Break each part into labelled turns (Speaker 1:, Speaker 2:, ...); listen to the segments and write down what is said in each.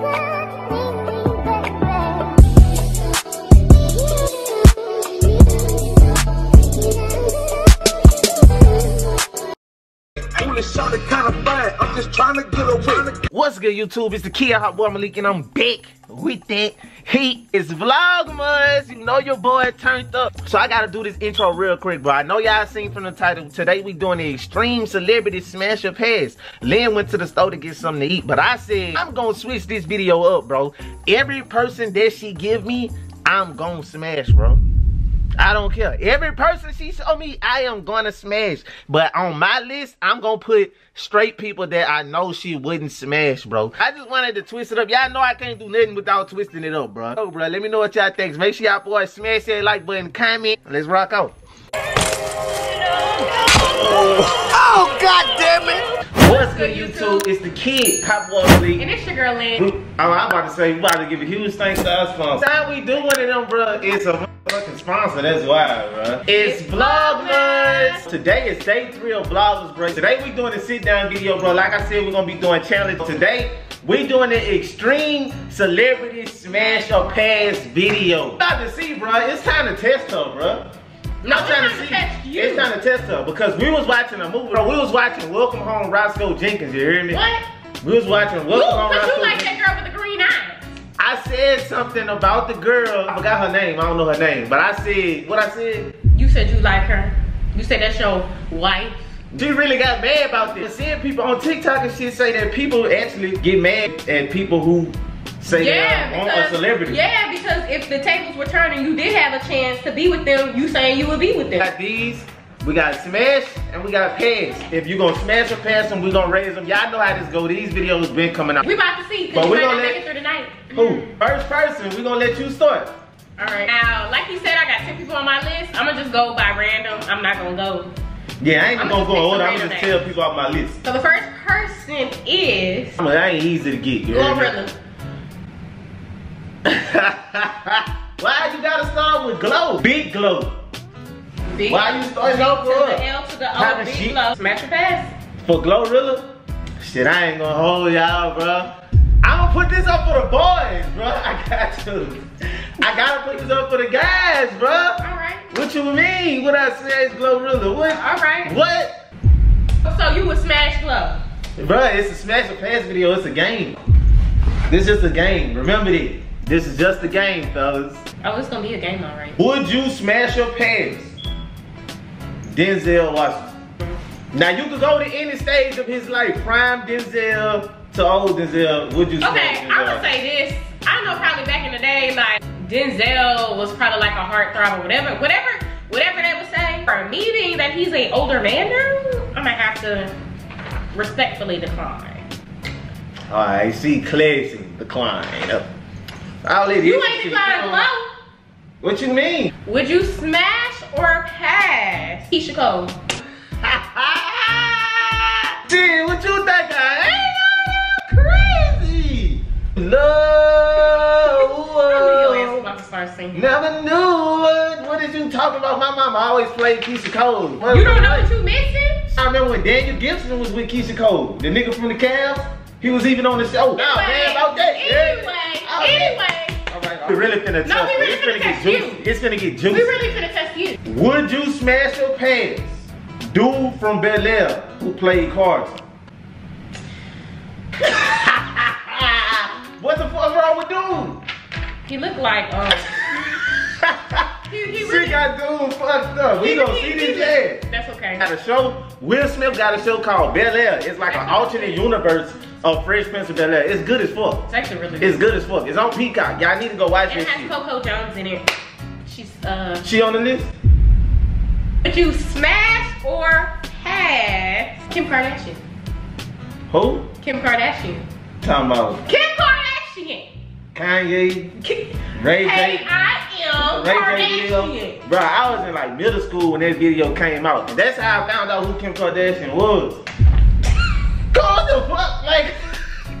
Speaker 1: What's good, YouTube? It's the Kia Hot Boy Malic, and I'm back with that heat. It's Vlogmas. You know your boy turned up. So I gotta do this intro real quick, bro. I know y'all seen from the title. Today we doing the Extreme Celebrity Smash Your Pass. Lyn went to the store to get something to eat, but I said, I'm gonna switch this video up, bro. Every person that she give me, I'm gonna smash, bro. I don't care. Every person she show me, I am gonna smash. But on my list, I'm gonna put straight people that I know she wouldn't smash, bro. I just wanted to twist it up. Y'all know I can't do nothing without twisting it up, bro. Oh, bro, let me know what y'all think. Make sure y'all boys smash that like button, comment. Let's rock out. Oh, god damn it! What's good, YouTube? It's the kid, Hot Boy League.
Speaker 2: And it's your girl Lyn.
Speaker 1: Oh, I'm about to say, we about to give a huge thanks to our sponsor. How we do one of them, bro, it's a fucking sponsor, that's why, bro. It's Vlogmas. Today is day three of Vlogmas, bro. Today we doing a sit down video, bro. Like I said, we're gonna be doing challenge. Today, we doing an extreme celebrity smash or pass video. About to see, bro. It's time to test her, bro.
Speaker 2: No,
Speaker 1: I'm trying to see.
Speaker 2: test you.
Speaker 1: It's time to test her because we was watching a movie. Bro, we was watching Welcome Home Roscoe Jenkins. You hear me?
Speaker 2: What?
Speaker 1: We was watching
Speaker 2: Ooh,
Speaker 1: Welcome Home
Speaker 2: cause
Speaker 1: Roscoe
Speaker 2: you like
Speaker 1: Jenkins.
Speaker 2: that girl with the green eyes.
Speaker 1: I said something about the girl. I forgot her name. I don't know her name. But I said, what I said?
Speaker 2: You said you like her. You said that's your wife.
Speaker 1: She really got mad about this. Seeing people on TikTok and shit say that people actually get mad at people who say
Speaker 2: Yeah,
Speaker 1: they are a
Speaker 2: because
Speaker 1: celebrity.
Speaker 2: yeah, because if the tables were turning, you did have a chance to be with them. You saying you would be with
Speaker 1: We
Speaker 2: them.
Speaker 1: got these. We got smash and we got pass. If you gonna smash or pass them, we gonna raise them. Y'all know how this go. These videos been coming out.
Speaker 2: We about to see.
Speaker 1: But we gonna let-
Speaker 2: it through the night.
Speaker 1: Who? First person, we gonna let you start.
Speaker 2: All right. Now, like you said, I got ten people on my list. I'm gonna just go by random. I'm not gonna go.
Speaker 1: Yeah, I ain't
Speaker 2: I'm
Speaker 1: gonna
Speaker 2: gonna
Speaker 1: go order. I'm just tell people off my list.
Speaker 2: So the first person is
Speaker 1: I mean, I ain't easy to get. You?
Speaker 2: Glorilla.
Speaker 1: Why you gotta start with glow? Big glow.
Speaker 2: Big
Speaker 1: Why you starting off with
Speaker 2: the? L to the O. Big
Speaker 1: shit.
Speaker 2: love. Smash your pass.
Speaker 1: For Glorilla? Shit, I ain't gonna hold y'all, bro. I'm gonna put this up for the boys, bro. I got to. I gotta put this up for the guys, bro.
Speaker 2: All right.
Speaker 1: What you mean? What I say is Glorilla? What?
Speaker 2: All right.
Speaker 1: What?
Speaker 2: So you would smash Glow?
Speaker 1: Bro, it's a smash or pass video. It's a game. This is just a game. Remember this. This is just a game, fellas.
Speaker 2: Oh, it's gonna be a game, all right.
Speaker 1: Would you smash your pants? Denzel Washington. Now you could go to any stage of his life, prime Denzel to old Denzel. Would you smash
Speaker 2: Okay? I would say this. I know probably back in the day, like Denzel was probably like a heartthrob or whatever, whatever, whatever they would say. For me being that he's an older man now, I'm gonna have to respectfully decline.
Speaker 1: All right, see, classy decline. I'll let
Speaker 2: You ain't declined low.
Speaker 1: What you mean?
Speaker 2: Would you smash or pass Keyshia Cole?
Speaker 1: Dude, what you think I am? Crazy. Love.
Speaker 2: I knew your ass was about to start singing.
Speaker 1: Never knew what, what did you talking about? My mama always played Keyshia Cole. What-
Speaker 2: You don't know what you missing?
Speaker 1: I remember when Daniel Gibson was with Keyshia Cole, the nigga from the Cavs. He was even on the show. Nah, man, about that.
Speaker 2: Anyway,
Speaker 1: Yeah.
Speaker 2: Anyway,
Speaker 1: All right, we really finna
Speaker 2: No,
Speaker 1: test
Speaker 2: we
Speaker 1: it.
Speaker 2: really
Speaker 1: It's
Speaker 2: finna
Speaker 1: get
Speaker 2: test
Speaker 1: juicy.
Speaker 2: you.
Speaker 1: It's finna get
Speaker 2: we
Speaker 1: juicy.
Speaker 2: really finna test you.
Speaker 1: Would you smash your pants? Dude from Bel Air who played Carter. what the fuck wrong with dude?
Speaker 2: He looked like um. He, he
Speaker 1: she
Speaker 2: really,
Speaker 1: got dude fucked up. We
Speaker 2: he-
Speaker 1: gonna see this ass.
Speaker 2: That's okay.
Speaker 1: Got a show. Will Smith got a show called Bel Air. It's like an alternate universe of Fresh Prince of Bel Air. It's good as fuck.
Speaker 2: It's actually really good.
Speaker 1: It's
Speaker 2: good.
Speaker 1: as fuck. It's on Peacock. Y'all need to go watch
Speaker 2: And it has
Speaker 1: shit.
Speaker 2: Coco Jones in it. She's uh.
Speaker 1: She on the list?
Speaker 2: Would you smash or pass Kim Kardashian?
Speaker 1: Who?
Speaker 2: Kim Kardashian.
Speaker 1: Talking about
Speaker 2: Kim Kardashian.
Speaker 1: Kanye,
Speaker 2: Ki-
Speaker 1: Ray
Speaker 2: Hey,
Speaker 1: J.
Speaker 2: I am
Speaker 1: Ray
Speaker 2: Kardashian.
Speaker 1: Bro, I was in like middle school when that video came out. That's how I found out who Kim Kardashian was. God the fuck, like,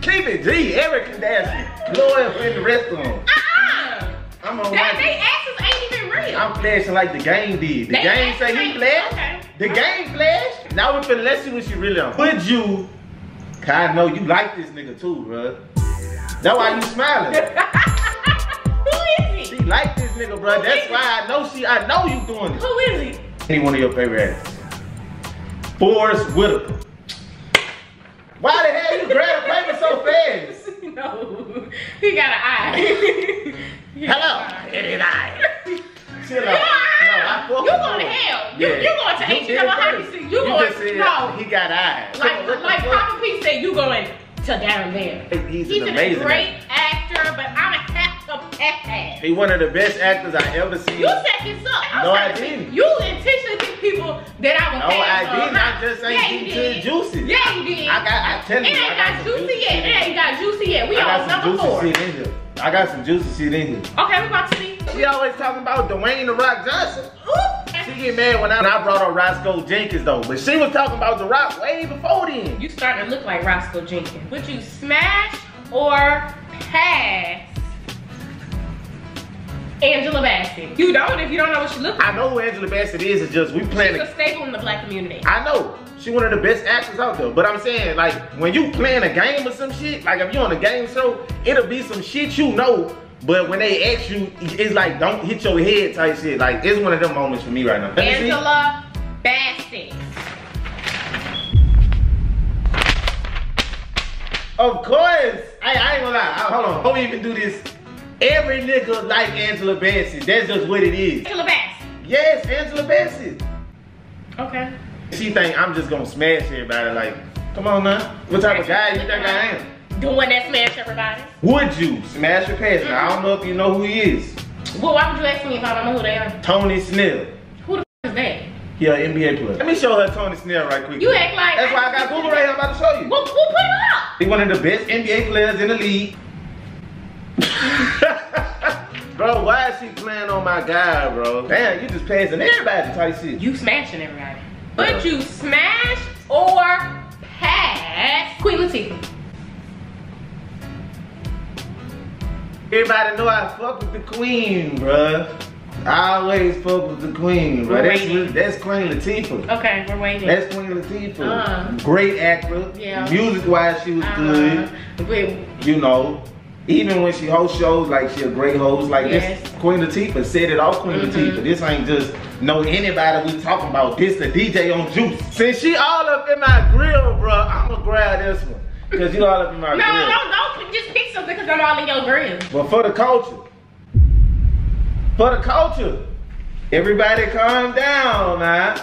Speaker 1: keep it G, Eric Kardashian. Loyal in the rest of them.
Speaker 2: Uh-uh.
Speaker 1: I'm on
Speaker 2: That they asses ain't even real.
Speaker 1: I'm flashing like the game did. The
Speaker 2: They
Speaker 1: game say he flashed.
Speaker 2: okay.
Speaker 1: The game flashed. Now we finna let's see what she really on. Would you? Cause I know you like this nigga too, bro. That's why you smiling.
Speaker 2: Who is he?
Speaker 1: She like this nigga, bro. That's why I know she. I know you doing it.
Speaker 2: Who is he?
Speaker 1: Any one of your favorite actors? Forest Whitaker. Why the hell you grab the paper so fast?
Speaker 2: no, he got an eye. He got
Speaker 1: Hello,
Speaker 2: an eye.
Speaker 1: it is I. Chill
Speaker 2: Yeah.
Speaker 1: out. No, I fuck
Speaker 2: You going to
Speaker 1: you.
Speaker 2: hell. You- you going to
Speaker 1: You
Speaker 2: H&M
Speaker 1: did
Speaker 2: hockey stick. You going-
Speaker 1: just said
Speaker 2: no.
Speaker 1: He got eyes.
Speaker 2: Like,
Speaker 1: What the
Speaker 2: like? Papa P said, you going to down there.
Speaker 1: He's,
Speaker 2: He's
Speaker 1: an
Speaker 2: an
Speaker 1: amazing
Speaker 2: great
Speaker 1: actor.
Speaker 2: actor, but I'm a half a pass.
Speaker 1: He one of the best actors I ever seen.
Speaker 2: You set this up. I'm
Speaker 1: No, I didn't.
Speaker 2: You intentionally pick people that I would
Speaker 1: No, I didn't. I just ain't
Speaker 2: yeah, you
Speaker 1: to the
Speaker 2: Yeah, you did.
Speaker 1: I got. I tell
Speaker 2: It
Speaker 1: you, I
Speaker 2: ain't
Speaker 1: got
Speaker 2: got juicy
Speaker 1: juicy
Speaker 2: yet. It ain't got juicy yet. We
Speaker 1: I
Speaker 2: on number
Speaker 1: juicy
Speaker 2: four.
Speaker 1: shit in here. I got some juicy shit in here.
Speaker 2: Okay, we about to see.
Speaker 1: She always talking about Dwayne the Rock Johnson.
Speaker 2: Ooh.
Speaker 1: She get mad when I, when I brought up Roscoe Jenkins though, but she was talking about The Rock way before then.
Speaker 2: You starting to look like Roscoe Jenkins. Would you smash or pass Angela Bassett? You don't if you don't know what she looks like.
Speaker 1: I know who Angela Bassett is. It's just we playing.
Speaker 2: She's
Speaker 1: A,
Speaker 2: a staple in the black community.
Speaker 1: I know she one of the best actors out there, but I'm saying like when you playing a game or some shit, like if you on a game show, it'll be some shit you know. But when they ask you, it's like don't hit your head type shit. Like it's one of them moments for me right now. Let me see.
Speaker 2: Angela Bassett.
Speaker 1: Of course. I, I ain't gonna lie. I- hold on. Don't even do this. Every nigga like Angela Bassett. That's just what it is.
Speaker 2: Angela Bassett.
Speaker 1: Yes, Angela Bassett.
Speaker 2: Okay.
Speaker 1: She think I'm just gonna smash everybody. Like, come on now. What type of guy you think I am?
Speaker 2: The one that smashed everybody.
Speaker 1: Would you smash your pass? Now, I don't know if you know who he is.
Speaker 2: Well, why would you ask me if I don't know who they are?
Speaker 1: Tony Snell.
Speaker 2: Who the f is that?
Speaker 1: Yeah, NBA player. Let me show her Tony Snell right quick.
Speaker 2: You act like
Speaker 1: That's why I got Google right here. I'm about to show you.
Speaker 2: We'll, we'll put him up.
Speaker 1: He's one of the best NBA players in the league. Bro, why is she playing on my guy, bro? Damn, you just passing everybody type shit.
Speaker 2: You smashing everybody. But you smash or pass Queen Latifah.
Speaker 1: Everybody know I fuck with the queen, bro. I always fuck with the queen, bro. That's,
Speaker 2: Waiting.
Speaker 1: that's Queen Latifah.
Speaker 2: Okay, we're waiting.
Speaker 1: That's Queen Latifah.
Speaker 2: Uh-huh.
Speaker 1: Great actor.
Speaker 2: Yeah.
Speaker 1: Music wise, she was good.
Speaker 2: Uh, wait,
Speaker 1: You know, even when she hosts shows, like she a great host. Like
Speaker 2: Yes.
Speaker 1: this, Queen Latifah said it all. Queen
Speaker 2: Mhm.
Speaker 1: Latifah. This ain't just know anybody we talking about. This the DJ on Juice. Since she all up in my grill, bro, I'ma grab this one. Cause you all up in my
Speaker 2: no,
Speaker 1: grill.
Speaker 2: don't, don't just pick something because I'm all in your grill.
Speaker 1: But for the culture, for the culture, everybody calm down now.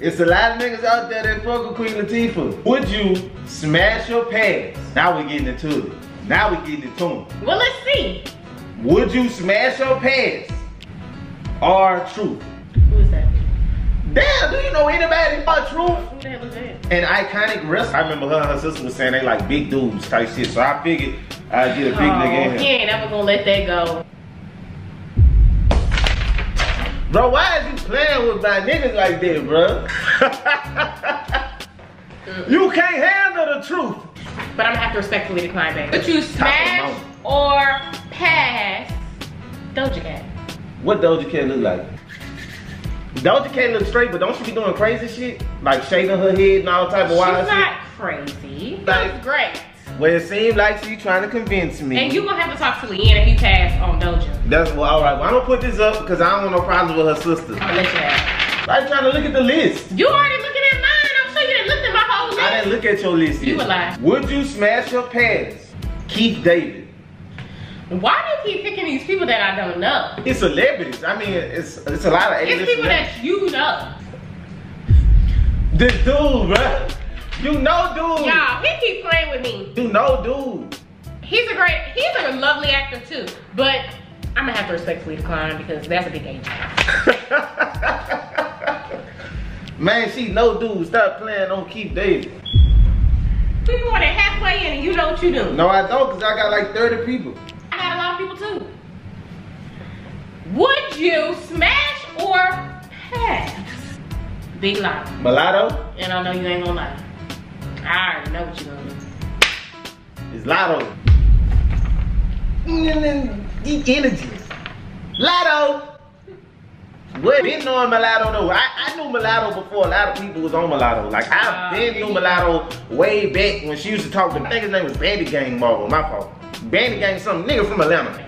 Speaker 1: It's a lot of niggas out there that fuck with Queen Latifah. Would you smash your pants? Now we getting into it. Now we getting into it.
Speaker 2: Well, let's see.
Speaker 1: Would you smash your pants? R-Truth?
Speaker 2: Who is that?
Speaker 1: Damn, do you know anybody about truth?
Speaker 2: Who the hell is that?
Speaker 1: An iconic wrestler. I remember her and her sister was saying they like big dudes type shit. So I figured I'd get a big oh, nigga in
Speaker 2: Oh, he ain't ever gonna let that go.
Speaker 1: Bro, why is you playing with my niggas like that, bro? you can't handle the truth.
Speaker 2: But I'm gonna have to respectfully decline, baby. But you
Speaker 1: Top of the
Speaker 2: smash or pass Doja Cat.
Speaker 1: What Doja Cat look like? Doja Cat look straight, but don't she be doing crazy shit? Like shaving her head and all type of
Speaker 2: She's
Speaker 1: wild shit?
Speaker 2: not crazy.
Speaker 1: Like-
Speaker 2: That's great.
Speaker 1: Well, it seemed like she trying to convince me.
Speaker 2: And you gonna have to talk to Leanne if you pass on Doja.
Speaker 1: That's well, all right. Well, I'm gonna put this up because I don't want no problems with her sister.
Speaker 2: I'm gonna let you have.
Speaker 1: I'm trying to look at the list.
Speaker 2: You already looking
Speaker 1: I didn't look at your list.
Speaker 2: You lie.
Speaker 1: Would you smash your pants? Keith David.
Speaker 2: Why do you keep picking these people that I don't know?
Speaker 1: It's celebrities. I mean, it's it's a lot of
Speaker 2: It's people
Speaker 1: celebrities.
Speaker 2: that you know.
Speaker 1: This dude, bruh. You know dude.
Speaker 2: Y'all, he keep playing with me.
Speaker 1: You know dude.
Speaker 2: He's a great, he's a lovely actor too. But I'm gonna have to respectfully decline because that's a big age.
Speaker 1: Man, she no dude. Stop playing on Keith David.
Speaker 2: We more than halfway in and you know what you do.
Speaker 1: No, I don't, cause I got like 30 people.
Speaker 2: I got a lot of people too. Would you smash or pass? Big lie.
Speaker 1: Mulatto
Speaker 2: And I know you ain't gonna lie. I already know what you're gonna do.
Speaker 1: is Lotto. The energy. Lotto. What? Been knowing Mulatto though. I, I knew Mulatto before a lot of people was on Mulatto. Like I
Speaker 2: Ah,
Speaker 1: been knew Mulatto way back when she used to talk to. I think his name was Baby Gang Marvel. My fault. Bandit gang some nigga from Atlanta.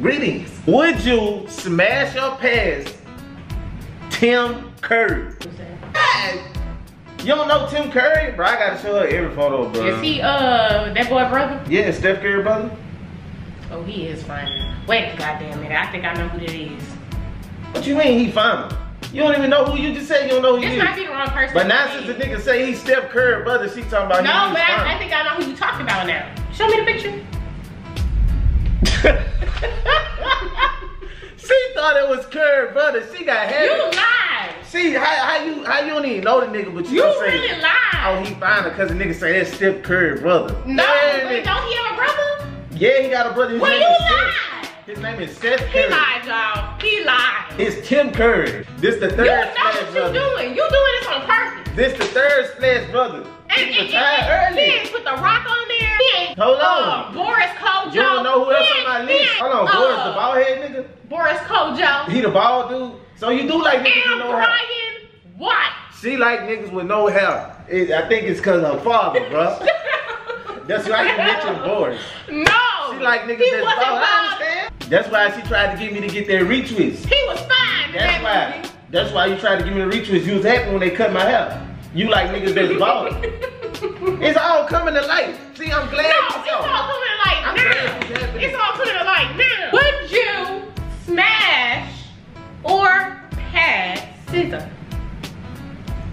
Speaker 1: Greetings. Would you smash or pass Tim Curry? You don't know Tim Curry? Bro, I gotta show her every photo, bro.
Speaker 2: Is he uh that boy brother?
Speaker 1: Yeah, Steph Curry brother.
Speaker 2: Oh, he is fine. Wait, goddamn it! I think I know who that is.
Speaker 1: What you mean he fine? You don't even know who you just said you don't know who he
Speaker 2: This
Speaker 1: is.
Speaker 2: might be the wrong person.
Speaker 1: But now since the nigga say he's Steph Curry brother, she talking about
Speaker 2: No, but I, I think I know who you talking about now. Show me the picture.
Speaker 1: she thought it was Curry brother. She got heavy.
Speaker 2: You lied.
Speaker 1: See how, how you how you don't even know the nigga, but you,
Speaker 2: You
Speaker 1: gonna say
Speaker 2: really lied.
Speaker 1: oh he fine because the nigga say that's Steph Curry brother.
Speaker 2: no, but don't he have a brother?
Speaker 1: Yeah, he got a brother. His
Speaker 2: Well,
Speaker 1: name
Speaker 2: you
Speaker 1: is Seth.
Speaker 2: lied.
Speaker 1: His name is Seth Curry.
Speaker 2: He
Speaker 1: Curry.
Speaker 2: lied, y'all. He lied.
Speaker 1: It's Tim Curry. This the
Speaker 2: You
Speaker 1: third
Speaker 2: know
Speaker 1: splash
Speaker 2: what you
Speaker 1: brother.
Speaker 2: doing. You doing this on purpose.
Speaker 1: This the third splash brother.
Speaker 2: And,
Speaker 1: He
Speaker 2: and,
Speaker 1: retired early.
Speaker 2: he ain't put the rock on there. He ain't
Speaker 1: Hold
Speaker 2: uh,
Speaker 1: on.
Speaker 2: Boris Kodjoe.
Speaker 1: You don't know who else on my list? Hold on,
Speaker 2: uh,
Speaker 1: Boris the bald head nigga.
Speaker 2: Boris Kodjoe.
Speaker 1: He the bald dude. So you do like niggas with
Speaker 2: And
Speaker 1: no hair.
Speaker 2: Brian White.
Speaker 1: She like niggas with no hair. It, I think it's cause her father, bro. That's why you mentioned Boris.
Speaker 2: No.
Speaker 1: She like niggas
Speaker 2: he
Speaker 1: that's
Speaker 2: wasn't
Speaker 1: bald. I understand. That's why she tried to get me to get that retwist.
Speaker 2: He was fine
Speaker 1: That's
Speaker 2: that
Speaker 1: why.
Speaker 2: movie.
Speaker 1: That's why you tried to give me the retwist. You was happy when they cut my hair. You like niggas that's bald. it's all coming to light. See, I'm glad.
Speaker 2: No,
Speaker 1: you
Speaker 2: it's all coming to light
Speaker 1: I'm
Speaker 2: now.
Speaker 1: glad it's
Speaker 2: all coming to light now. Would you smash or pass SZA?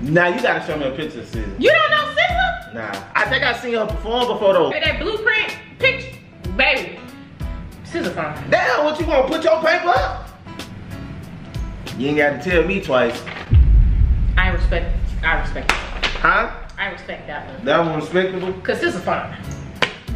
Speaker 1: Now you gotta show me a picture of Sis.
Speaker 2: You don't know SZA?
Speaker 1: Nah, I think I seen her perform before though.
Speaker 2: Hey, that blueprint picture, baby. SZA fine.
Speaker 1: Damn, what you gonna put your paper up? You ain't gotta tell me twice,
Speaker 2: I respect. I respect. It.
Speaker 1: huh?
Speaker 2: I respect that one.
Speaker 1: That one respectable.
Speaker 2: Cause this is fine.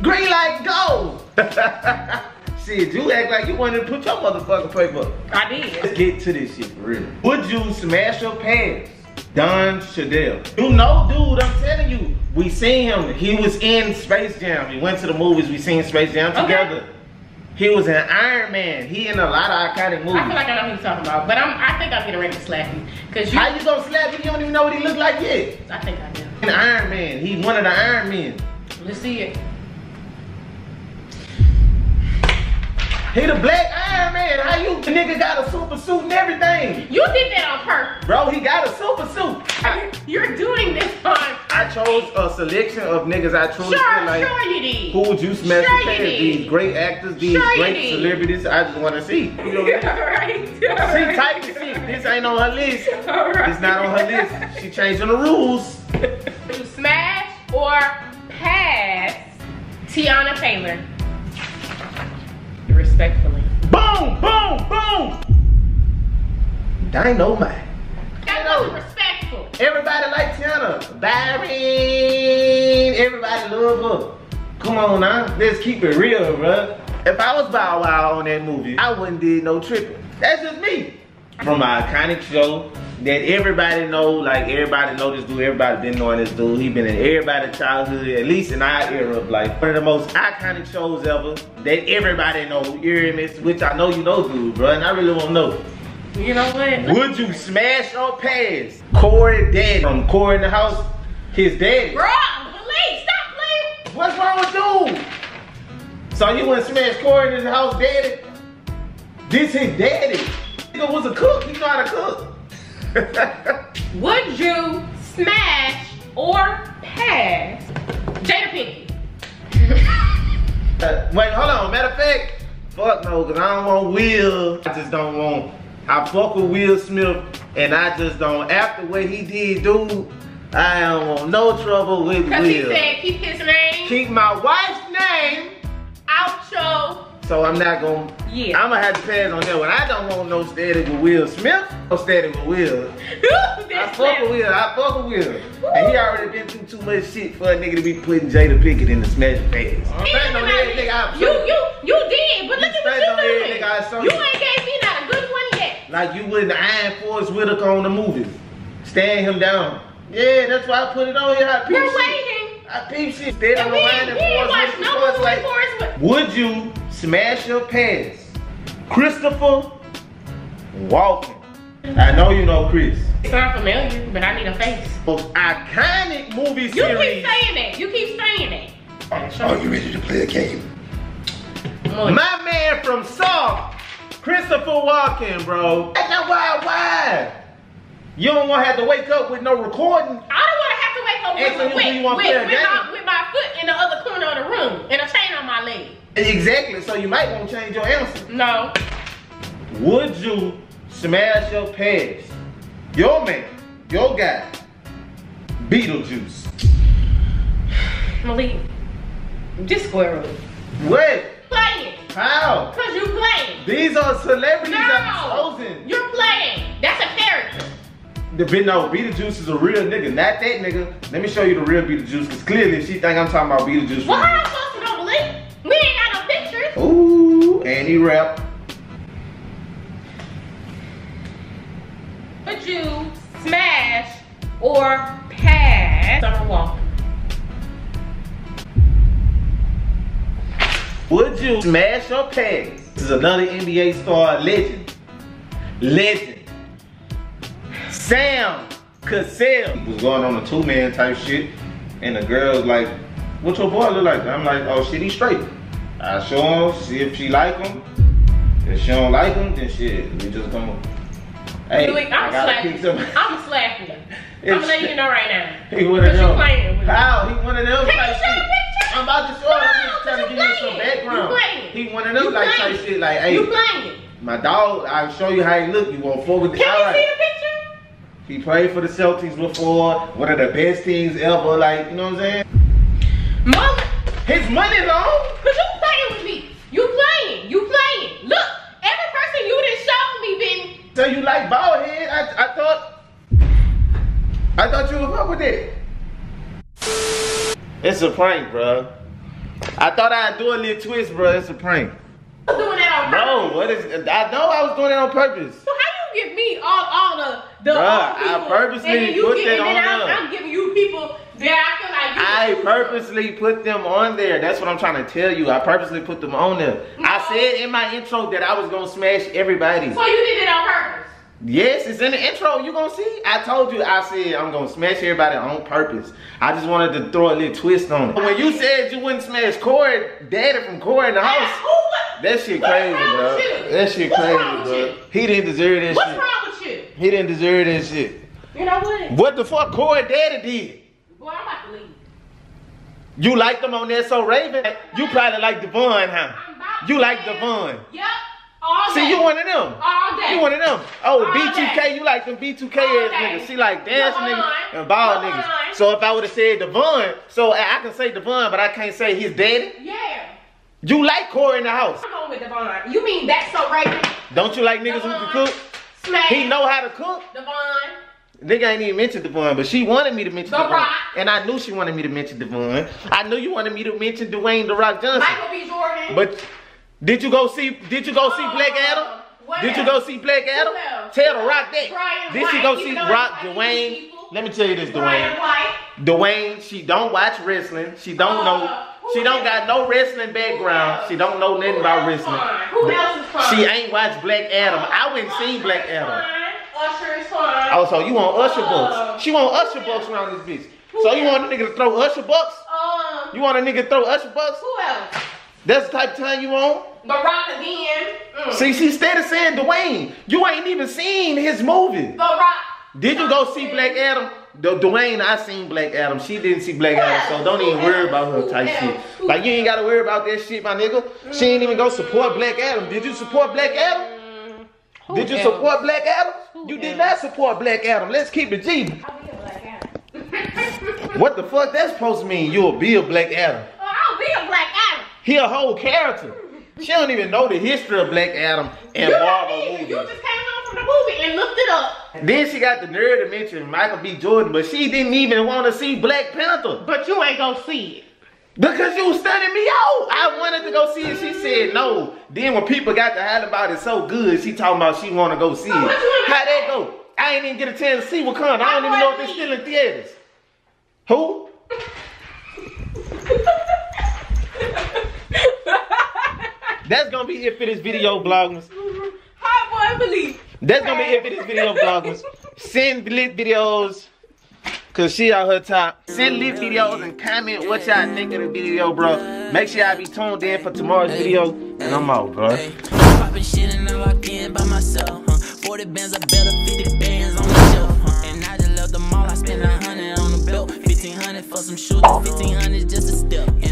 Speaker 1: Green light, go! Shit, you act like you wanted to put your motherfucking paper up.
Speaker 2: I did.
Speaker 1: Let's get to this shit for real. Would you smash your pants? Don Cheadle. You know, dude, I'm telling you. We seen him. He was in Space Jam. We went to the movies. We seen Space Jam
Speaker 2: Okay.
Speaker 1: together. He was in Iron Man. He in a lot of iconic movies.
Speaker 2: I feel like I know who you're talking about, but I'm. I think I'm getting ready to slap you. Cause you.
Speaker 1: How you gonna slap him? You don't even know what he look like yet.
Speaker 2: I think I do.
Speaker 1: In Iron Man. He one of the Iron Men.
Speaker 2: Let's see it.
Speaker 1: He the black Iron Man. How you? The nigga got a super suit and everything.
Speaker 2: You did that on purpose.
Speaker 1: Bro, he got a super suit. I,
Speaker 2: You're doing this on.
Speaker 1: I chose a selection of niggas I truly
Speaker 2: Sure,
Speaker 1: feel like.
Speaker 2: sure you did.
Speaker 1: Who would you smash
Speaker 2: Sure
Speaker 1: the
Speaker 2: you
Speaker 1: past?
Speaker 2: did.
Speaker 1: These great actors, these
Speaker 2: Sure
Speaker 1: great celebrities. I just want to see. You know what I mean?
Speaker 2: right.
Speaker 1: She typed the shit. This ain't on her list.
Speaker 2: All right.
Speaker 1: It's not on her list. She changing the rules.
Speaker 2: You smash or pass Teyana Taylor. Respectfully.
Speaker 1: Boom, boom, boom. Dynamite.
Speaker 2: That wasn't respectful.
Speaker 1: Everybody like Teyana. Byron. Everybody love her. Come on now. Let's keep it real, bruh. If I was Bow Wow on that movie, I wouldn't did no tripping. That's just me. From my iconic show that everybody know, like everybody know this dude, everybody been knowing this dude. He been in everybody's childhood, at least in our era of life. One of the most iconic shows ever that everybody know. You hear me? Which I know you know, dude, bruh, and I really want to know.
Speaker 2: You know what?
Speaker 1: Would you smash or pass Corey Daddy from Corey in the House? His daddy.
Speaker 2: Bro, please stop playing.
Speaker 1: What's wrong with dude? So you wouldn't smash Corey in his house daddy? This his daddy. Nigga was a cook. He know how to cook.
Speaker 2: Would you smash or pass Jada Pinkett?
Speaker 1: Uh, Wait, hold on. Matter of fact, fuck no, cause I don't want Will. I just don't want. I fuck with Will Smith, and I just don't. After what he did, dude, I don't want no trouble with
Speaker 2: Cause he
Speaker 1: Will.
Speaker 2: said keep his name
Speaker 1: Keep my wife's name
Speaker 2: out your
Speaker 1: So I'm not gonna.
Speaker 2: Yeah.
Speaker 1: I'm gonna have to pass on that one. I don't want no static with Will Smith. No static with Will. I fuck with Will. I fuck with Will. And he already been through too much shit for a nigga to be putting Jada Pinkett in the smash pass. Fact on that nigga, I
Speaker 2: You you you did, but look at what you
Speaker 1: nigga, I
Speaker 2: doing. You ain't gave me not a good one yet.
Speaker 1: Like you wouldn't iron Forest Whitaker on the movies. Stand him down. Yeah, that's why I put it on here. I peep
Speaker 2: We're
Speaker 1: shit.
Speaker 2: waiting.
Speaker 1: I peep shit. Stand
Speaker 2: And
Speaker 1: on
Speaker 2: we
Speaker 1: the line
Speaker 2: ain't,
Speaker 1: and
Speaker 2: Forest
Speaker 1: Whitaker.
Speaker 2: no
Speaker 1: Forrest
Speaker 2: movie
Speaker 1: like,
Speaker 2: for us. but-
Speaker 1: Would you smash your pass? Christopher Walken. I know you know Chris.
Speaker 2: It's not familiar, but I need a face.
Speaker 1: Most iconic movie
Speaker 2: You
Speaker 1: series.
Speaker 2: keep saying that. You keep saying that.
Speaker 3: Are you ready to play a game?
Speaker 1: My man from Saw, Christopher Walken, bro. That's not why, why? You don't want to have to wake up with no recording.
Speaker 2: I don't want to have to wake up
Speaker 1: Excellent,
Speaker 2: with,
Speaker 1: you
Speaker 2: with, with, with, my, with my foot in the other corner of the room and a chain on my leg.
Speaker 1: Exactly, so you might want to change your answer.
Speaker 2: No.
Speaker 1: Would you smash your past? Your man, your guy, Beetlejuice.
Speaker 2: Malic, just square root.
Speaker 1: What?
Speaker 2: Playing.
Speaker 1: How?
Speaker 2: Because you playing.
Speaker 1: These are celebrities
Speaker 2: No.
Speaker 1: I've chosen.
Speaker 2: You're playing. That's a character.
Speaker 1: The bit no, Beetlejuice is a real nigga, not that nigga. Let me show you the real Beetlejuice, cause clearly if she think I'm talking about Beetlejuice.
Speaker 2: Well, how am I supposed to know, Malik? We ain't got no pictures.
Speaker 1: Ooh, and he rap.
Speaker 2: Would you smash or pass Summer Walker?
Speaker 1: Would you smash or pass? This is another NBA star legend. Legend. Sam Cassell. He was going on a two-man type shit. And the girl's like, what your boy look like? I'm like, oh shit, he straight. I show him, see if she like him. If she don't like him, then shit, we just gonna. Hey, I
Speaker 2: I'm
Speaker 1: some.
Speaker 2: I'm slapping. I'm letting you know right now.
Speaker 1: He one of them.
Speaker 2: playing with.
Speaker 1: How? He one of them
Speaker 2: Can
Speaker 1: type
Speaker 2: you show picture?
Speaker 1: I'm about to show him. I'm just trying to give you some background.
Speaker 2: You playing.
Speaker 1: He one of them
Speaker 2: You
Speaker 1: like type shit. Like, hey,
Speaker 2: You playing.
Speaker 1: my dog. I'll show you how he look. You want forward?
Speaker 2: Can
Speaker 1: All
Speaker 2: you
Speaker 1: right.
Speaker 2: see the picture?
Speaker 1: He played for the Celtics before. One of the best teams ever. Like, you know what I'm saying?
Speaker 2: Mother,
Speaker 1: His money long.
Speaker 2: cause you playing with me. You playing. You playing. Look, every person you done showed me been.
Speaker 1: So you like bald head? I, I thought. I thought you was up with it. It's a prank, bro. I thought I'd do a little twist, bro. It's a prank.
Speaker 2: doing that on purpose.
Speaker 1: Bro, what is? I know I was doing it on purpose.
Speaker 2: So how you give me all all the the
Speaker 1: Bruh,
Speaker 2: all
Speaker 1: I
Speaker 2: people,
Speaker 1: purposely
Speaker 2: and you
Speaker 1: put
Speaker 2: give,
Speaker 1: that
Speaker 2: and then
Speaker 1: on
Speaker 2: I'm. I'm giving you people that I feel like you
Speaker 1: I purposely put them on there. That's what I'm trying to tell you. I purposely put them on there. I said in my intro that I was gonna smash everybody.
Speaker 2: So you did it on purpose.
Speaker 1: Yes, it's in the intro. You gonna see? I told you. I said I'm gonna smash everybody on purpose. I just wanted to throw a little twist on it. When you said you wouldn't smash Corey, Daddy from Corey in the house, that shit
Speaker 2: What's
Speaker 1: crazy, bro. That shit
Speaker 2: What's
Speaker 1: crazy, bro. He didn't deserve that
Speaker 2: What's
Speaker 1: shit.
Speaker 2: wrong with you?
Speaker 1: He didn't deserve that shit.
Speaker 2: You know what?
Speaker 1: What the fuck Corey Daddy did?
Speaker 2: Boy, I'm about.
Speaker 1: You like them on there so Raven. You probably like Devon, huh? You like. Devon.
Speaker 2: Yep. All
Speaker 1: See,
Speaker 2: day.
Speaker 1: you one of them.
Speaker 2: All day.
Speaker 1: You one of them. Oh,
Speaker 2: All
Speaker 1: B2K,
Speaker 2: day.
Speaker 1: you like them B2K
Speaker 2: All
Speaker 1: ass niggas. She like dancing
Speaker 2: Devon.
Speaker 1: niggas and ball
Speaker 2: Devon.
Speaker 1: niggas. So if I would have said Devon, so I can say Devon, but I can't say his daddy.
Speaker 2: Yeah.
Speaker 1: You like Corey in the house.
Speaker 2: I'm going with Devon. You mean that's so Raven?
Speaker 1: Don't you like niggas who can cook?
Speaker 2: Smash.
Speaker 1: He know how to cook.
Speaker 2: Devon.
Speaker 1: Nigga ain't even mentioned Devon, but she wanted me to mention
Speaker 2: The
Speaker 1: Devon.
Speaker 2: Rock.
Speaker 1: And I knew she wanted me to mention Devon. I knew you wanted me to mention Dwayne The Rock Johnson.
Speaker 2: Michael B. Jordan.
Speaker 1: But did you go see? Did you go see
Speaker 2: Uh,
Speaker 1: Black Adam?
Speaker 2: what
Speaker 1: Did you go see Black Adam? Tell the Rock that.
Speaker 2: Brian
Speaker 1: Did she go see Rock Dwayne? Let me tell you this,
Speaker 2: Brian
Speaker 1: Dwayne.
Speaker 2: White.
Speaker 1: Dwayne, she don't watch wrestling. She don't
Speaker 2: Uh,
Speaker 1: know. She don't got no wrestling background. She don't know nothing about wrestling.
Speaker 2: Who else is fine?
Speaker 1: She ain't watched Black Adam. I
Speaker 2: Usher
Speaker 1: seen Black Adam.
Speaker 2: Usher is fine.
Speaker 1: Oh, so you want Usher
Speaker 2: Uh,
Speaker 1: bucks? She want Usher bucks around this bitch. So you want a nigga to throw Usher bucks?
Speaker 2: Um,
Speaker 1: You want a nigga to throw Usher bucks?
Speaker 2: who else?
Speaker 1: That's the type of time you want?
Speaker 2: Rock again. Mm.
Speaker 1: See, she steady saying Dwayne. You ain't even seen his movie.
Speaker 2: The Rock.
Speaker 1: Did you go see Black Adam? The Dwayne, I seen Black Adam. She didn't see Black Adam, so don't even worry about her type shit. Like you ain't gotta worry about that shit, my nigga. She ain't even go support Black Adam. Did you support Black Adam? Did you support Black Adam? You did not support Black Adam. Let's keep it G.
Speaker 2: I'll be a Black Adam.
Speaker 1: What the fuck that's supposed to mean? You'll be a Black Adam.
Speaker 2: Oh, I'll be a Black Adam.
Speaker 1: He a whole character. She don't even know the history of Black Adam and
Speaker 2: you
Speaker 1: Marvel movies.
Speaker 2: You just came home from the movie and looked it up.
Speaker 1: Then she got the nerve to mention Michael B. Jordan, but she didn't even want to see Black Panther.
Speaker 2: But you ain't gonna see it.
Speaker 1: Because you was stunning me out. I wanted to go see it. She said no. Then when people got to hide about it so good, she talking about she want to go see
Speaker 2: So
Speaker 1: it. How that go? I ain't even get a chance to see Wakanda. I don't even know if it's still in theaters. Who? That's gonna be it for this video, vlogmas.
Speaker 2: Hot boy believe.
Speaker 1: That's gonna be it for this video, vlogmas. Send lit videos. Cause she out her top. Send lit videos and comment what y'all think of the video, bro. Make sure y'all be tuned in for tomorrow's video. And I'm out, bro.
Speaker 3: Poppin' shit and I in by myself. Huh? 40 bands, I bet a 50 bands on the shelf. Huh? And I just left the mall, I spent a hundred on the belt. 1500 for some shoes, 1500 just a step.